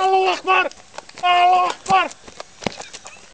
Allah Akbar! Allah